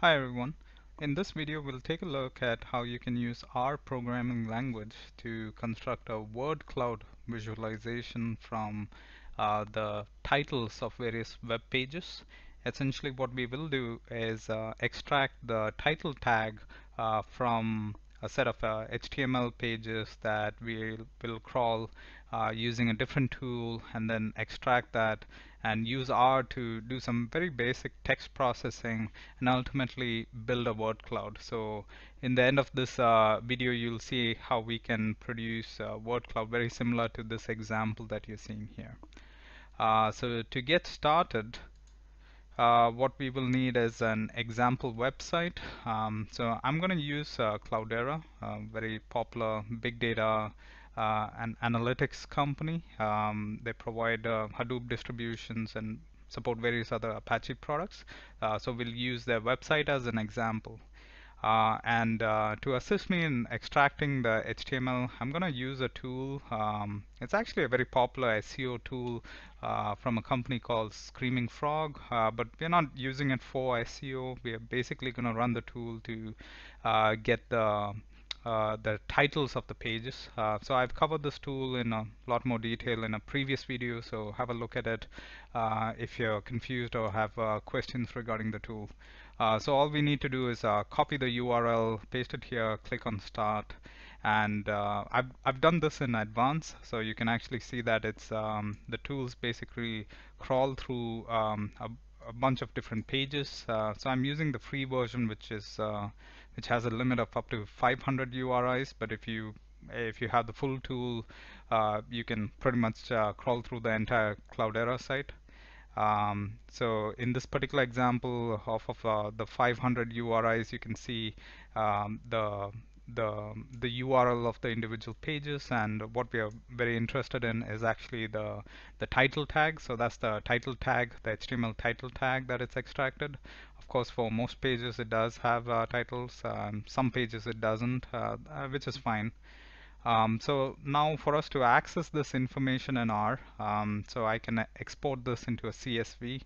Hi everyone. In this video we'll take a look at how you can use R programming language to construct a word cloud visualization from uh, the titles of various web pages. Essentially what we will do is uh, extract the title tag uh, from a set of HTML uh, pages that we will crawl uh, using a different tool and then extract that and use R to do some very basic text processing and ultimately build a word cloud. So in the end of this uh, video you'll see how we can produce a word cloud very similar to this example that you're seeing here. Uh, so to get started uh, what we will need is an example website. Um, so I'm going to use uh, Cloudera, a very popular big data uh, and analytics company. Um, they provide uh, Hadoop distributions and support various other Apache products. Uh, so we'll use their website as an example. Uh, and uh, to assist me in extracting the HTML, I'm going to use a tool. Um, it's actually a very popular SEO tool uh, from a company called Screaming Frog, but we're not using it for SEO. We are basically going to run the tool to get the uh, the titles of the pages. Uh, so I've covered this tool in a lot more detail in a previous video, so have a look at it uh, if you're confused or have questions regarding the tool. so all we need to do is copy the URL, paste it here, click on start, and uh, I've, I've done this in advance so you can actually see that it's um, the tools basically crawl through um, a, a, bunch of different pages uh, so I'm using the free version which is uh, which has a limit of up to 500 URIs but if you if you have the full tool uh, you can pretty much uh, crawl through the entire Cloudera site. Um, so in this particular example of, of uh, the 500 URIs you can see um, the the the URL of the individual pages and what we are very interested in is actually the the title tag. So that's the title tag the HTML title tag that it's extracted. Of course for most pages it does have uh, titles um, some pages it doesn't uh, uh, which is fine. Um, so now for us to access this information in R um, so I can export this into a CSV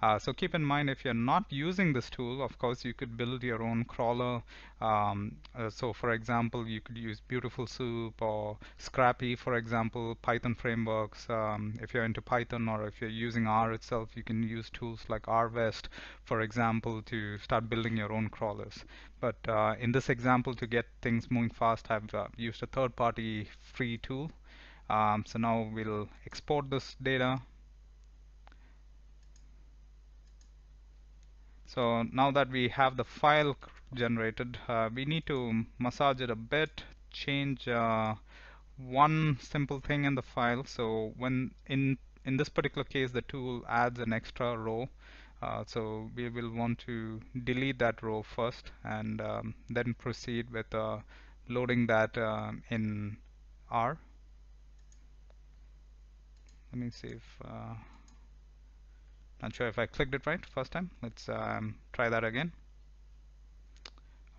uh, so keep in mind if you're not using this tool, of course you could build your own crawler. Um, uh, so for example, you could use Beautiful Soup or Scrapy, for example, Python frameworks. Um, if you're into Python or if you're using R itself, you can use tools like RVest, for example, to start building your own crawlers. But uh, in this example, to get things moving fast, I've uh, used a third-party free tool. Um, so now we'll export this data So now that we have the file generated, uh, we need to massage it a bit, change uh, one simple thing in the file. So when in in this particular case, the tool adds an extra row. Uh, so we will want to delete that row first and um, then proceed with uh, loading that uh, in R. Let me see if uh, not sure if I clicked it right first time. Let's um, try that again.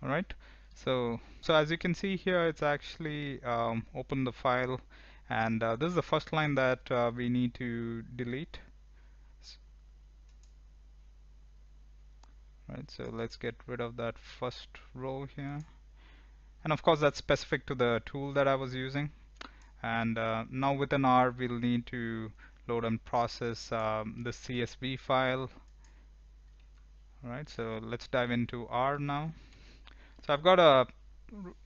Alright, so so as you can see here, it's actually um, opened the file, and uh, this is the first line that uh, we need to delete. Right, so let's get rid of that first row here. And of course, that's specific to the tool that I was using. And uh, now within R, we'll need to load and process um, the CSV file. Alright, so let's dive into R now. So I've got a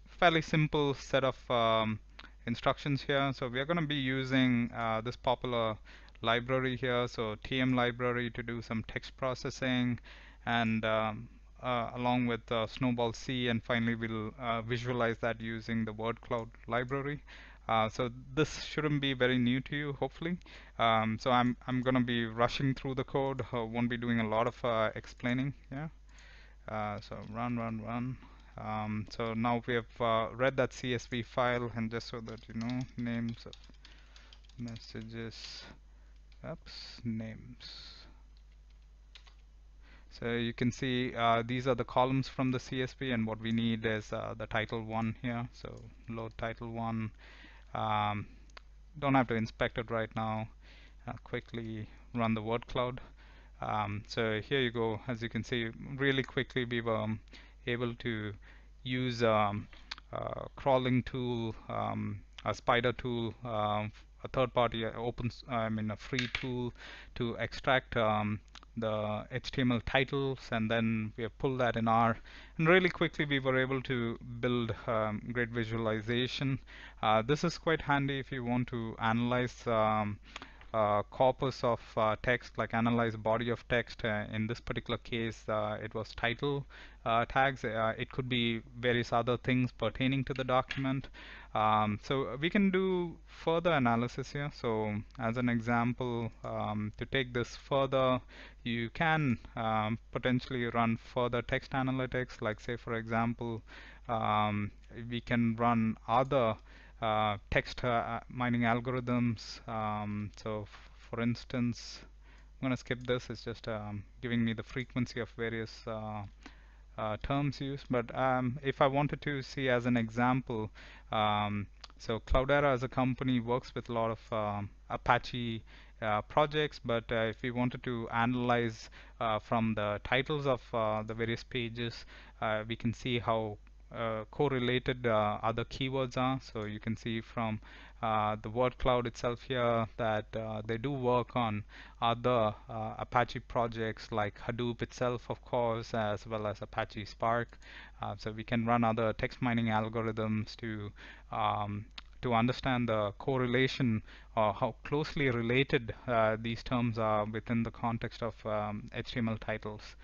fairly simple set of um, instructions here. So we are going to be using uh, this popular library here, so TM library to do some text processing and um, uh, along with uh, SnowballC and finally we'll uh, visualize that using the word cloud library. Uh, so this shouldn't be very new to you, hopefully. Um, so I'm I'm gonna be rushing through the code. Uh, won't be doing a lot of uh, explaining. Yeah. Uh, so run, run, run. Um, so now we have uh, read that CSV file, and just so that you know, names of messages. Oops, names. So you can see uh, these are the columns from the CSV and what we need is uh, the title one here. So load title one um, don't have to inspect it right now uh, quickly run the word cloud Um, so here you go. As you can see, really quickly we were um, able to use um, a crawling tool, um, a spider tool, a third-party uh, open, I mean a free tool to extract um, the HTML titles and then we have pulled that in R and really quickly we were able to build um, great visualization. Uh, this is quite handy if you want to analyze um, corpus of uh, text like analyze body of text uh, in this particular case uh, it was title tags. It could be various other things pertaining to the document. Um, so we can do further analysis here. So as an example um, to take this further you can um, potentially run further text analytics. Like say for example um, we can run other text uh, mining algorithms. Um, so for instance, I'm going to skip this. It's just um, giving me the frequency of various uh, uh, terms used. But um, if I wanted to see as an example, um, so Cloudera as a company works with a lot of um, Apache uh, projects, but uh, if we wanted to analyze uh, from the titles of the various pages, we can see how uh, correlated uh, other keywords are. So you can see from uh, the word cloud itself here that they do work on other Apache projects like Hadoop itself, of course, as well as Apache Spark. so we can run other text mining algorithms to um, to understand the correlation or how closely related uh, these terms are within the context of um, HTML titles.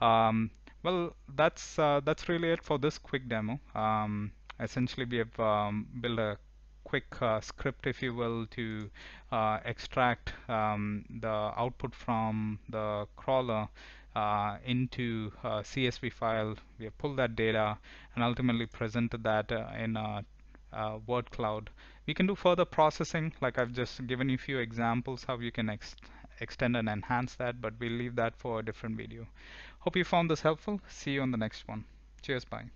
Um, well, that's uh, that's really it for this quick demo. Um, essentially, we have um, built a quick uh, script, if you will, to uh, extract um, the output from the crawler uh, into a CSV file. We have pulled that data and ultimately presented that uh, in a, a, word cloud. We can do further processing, like I've just given you a few examples how you can ex extend and enhance that, but we'll leave that for a different video. Hope you found this helpful. See you on the next one. Cheers, bye.